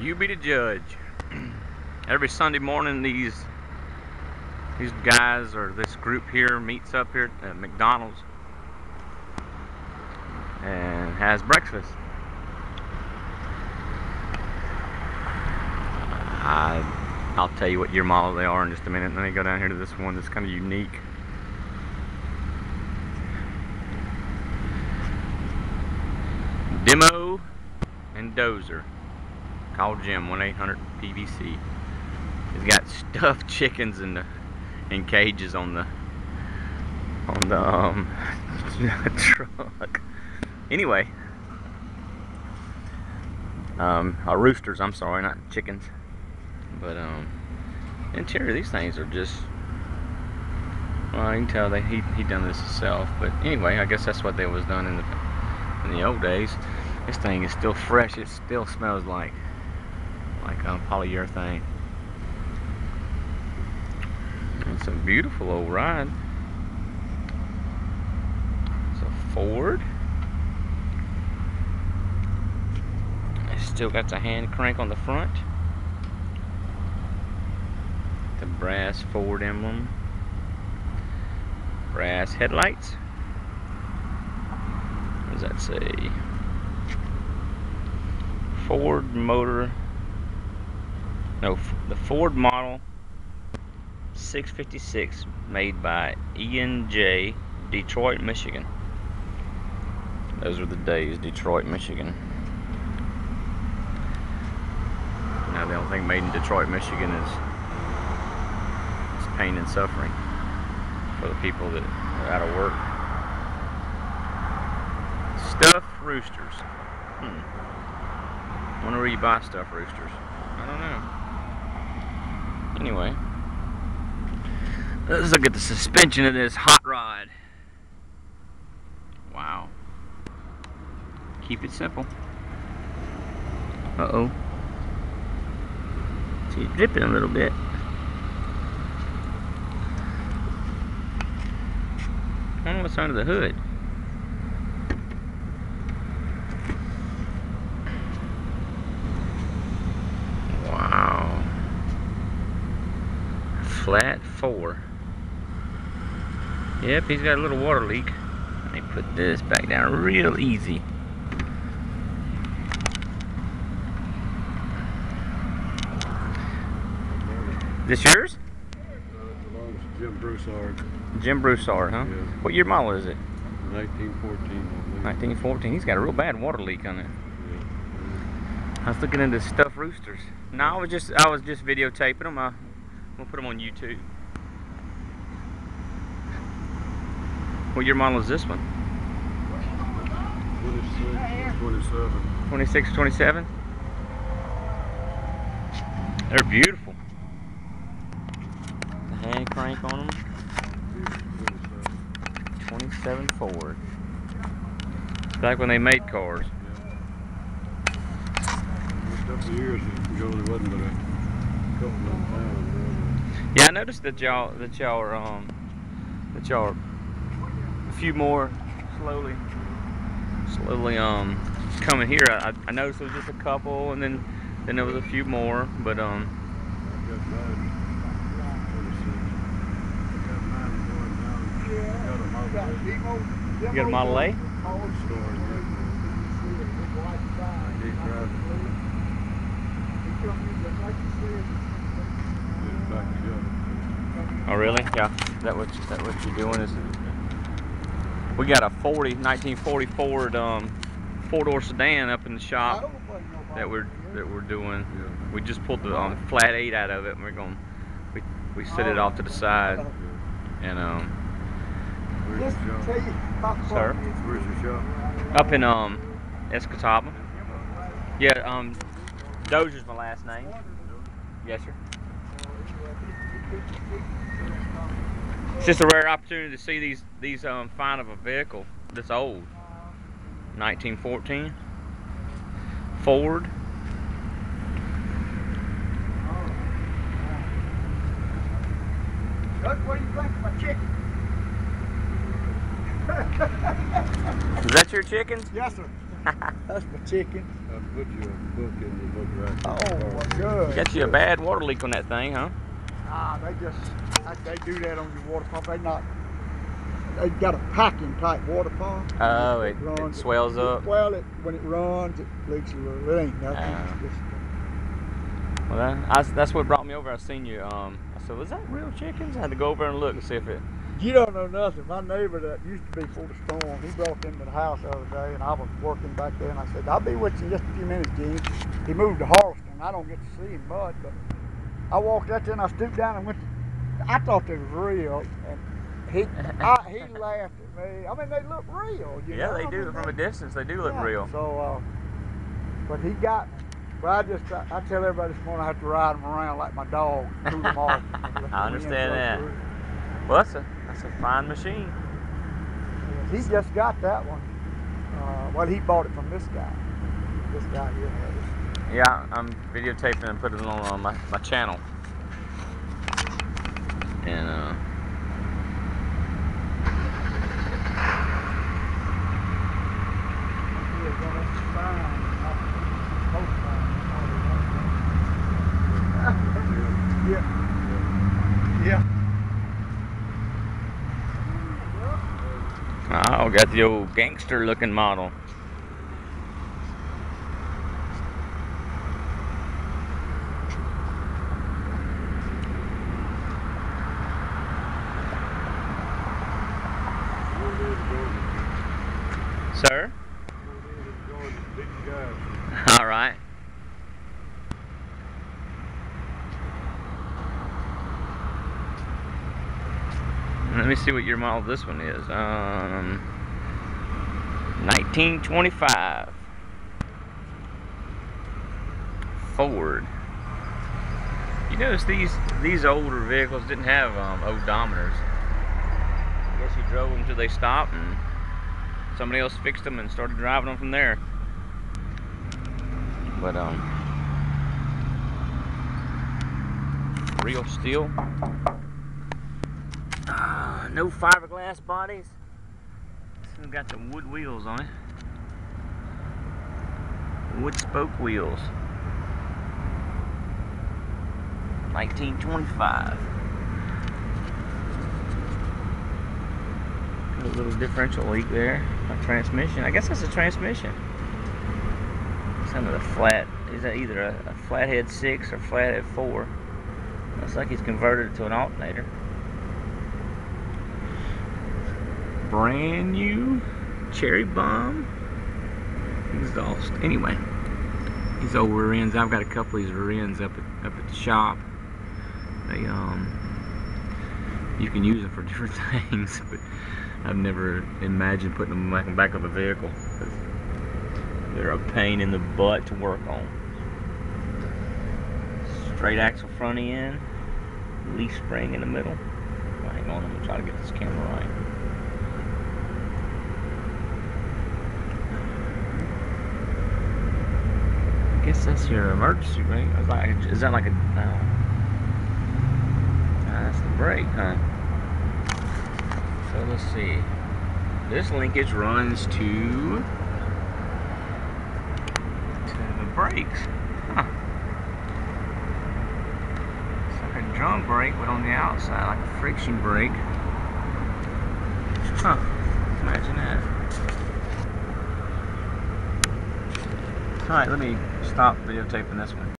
You be the judge. Every Sunday morning, these these guys or this group here meets up here at McDonald's and has breakfast. I, I'll tell you what year model they are in just a minute. Let me go down here to this one that's kind of unique. Demo and Dozer. Call Jim 1-800-PVC. He's got stuffed chickens in the in cages on the on the um, truck. Anyway, um, uh, roosters. I'm sorry, not chickens. But um, interior these things are just. Well, I can tell that he he done this himself. But anyway, I guess that's what they was done in the in the old days. This thing is still fresh. It still smells like like um, polyurethane. It's a beautiful old ride. It's a Ford. It's still got the hand crank on the front. The brass Ford emblem. Brass headlights. What does that say? Ford motor. No, the Ford model 656 made by Ian J. Detroit, Michigan. Those were the days, Detroit, Michigan. Now the only thing made in Detroit, Michigan is, is pain and suffering for the people that are out of work. Stuffed roosters. Hmm. Wonder where you buy stuffed roosters. I don't know. Anyway. Let's look at the suspension of this hot rod. Wow. Keep it simple. Uh-oh. See it dripping a little bit. I don't know what's under the hood. Wow. Flat four. Yep, he's got a little water leak. Let me put this back down real easy. This yours? Jim Broussard, Jim Broussard, huh? Yeah. What year model is it? 1914, I believe. 1914. He's got a real bad water leak on it. I was looking into stuffed roosters. No, I was just I was just videotaping them. I, we'll put them on YouTube. What year model is this one? 26, 27. 26, 27? They're beautiful. The hand crank on them. 27 Ford. Back when they made cars. A Yeah, I noticed that y'all that y'all are um that y'all are a few more slowly slowly um coming here. I, I noticed there was just a couple and then then there was a few more, but um I got mine, 26. I got mine going down. Got a Model A. you got a Model A? Yeah. He's driving. Get it back together. Oh really? Yeah. Is that what you, that what you're doing is we got a 40 1940 Ford um four door sedan up in the shop that we're that we're doing. Yeah. We just pulled the um, flat eight out of it and we're going we we set it off to the side and um Where's your shop? sir Where's your shop? up in um Escatawpa. Yeah, um Dozier's my last name. Yes, sir. It's just a rare opportunity to see these these um fine of a vehicle that's old. 1914 Ford. Doug, what do you think of my chicken? Is that your chickens? Yes, sir. That's my chicken. I'll put you a book in the book right Oh, there. my God. Got you a bad water leak on that thing, huh? Ah, they just, they do that on your water pump. They not, they got a packing type water pump. Oh, it, it runs- swells up. Well, it, when it runs, it leaks a little. It ain't nothing. It's just, Well, that, I, that's what brought me over. I seen you. Um, I said, was that real chickens? I had to go over and look and see if it. you don't know nothing. My neighbor that used to be full of storm, he brought them to the house the other day, and I was working back there, and I said, I'll be with you in just a few minutes, Gene. He moved to Harleston. I don't get to see him much, but I walked out there and I stooped down and went. I thought they was real, and he I, he laughed at me. I mean, they look real. You Yeah, know? they I do. mean, From they- a distance, they do look yeah, real. So, uh, but he got. But I just, I, I tell everybody this morning I have to ride them around like my dog, them off. Let the wind I understand that. through. Well, that's a that's a fine machine. He just got that one. Uh, well, he bought it from this guy. This guy here. Yeah, I'm videotaping and putting it on, on my, my channel. And uh, He was on that sign, not post sign, all the Yeah. Yeah. oh, got the old gangster looking model. Go there and go to- Sir? go there and go to the big guys. All right. Let me see what year model this one is. Um, 1925 Ford. You notice these these older vehicles didn't have um, odometers. I guess you drove them till they stopped and somebody else fixed them and started driving them from there. But um, real steel. Uh, no fiberglass bodies. Got the wood wheels on it. Wood spoke wheels. 1925. Got a little differential leak there. Transmission. I guess that's a transmission. Some of the flat. Is that either a, a flathead six or flathead four? Looks like he's converted to an alternator. Brand new cherry bomb exhaust. Anyway, these old rear ends. I've got a couple of these rear ends up at, up at the shop. They um, you can use them for different things, but I've never imagined putting them back in the back of a vehicle. They're a pain in the butt to work on. Straight axle front end, leaf spring in the middle. Hang on, I'm gonna try to get this camera right. I guess that's your emergency brake. I was like, is that like a? No. That's the brake, huh? So let's see. This linkage runs to to the brakes. Huh. It's like a drum brake, but on the outside, like a friction brake. Huh. Imagine that. Alright, let me stop videotaping this one.